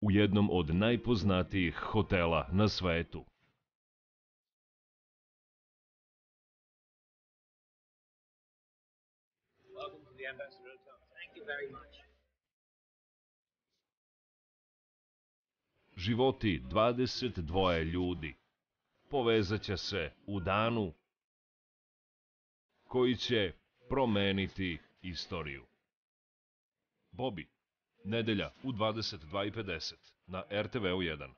u jednom od najpoznatijih hotela na svetu. Životi 22 ljudi povezat će se u danu koji će promeniti istoriju. Bobi, nedelja u 22.50 na RTV-u 1.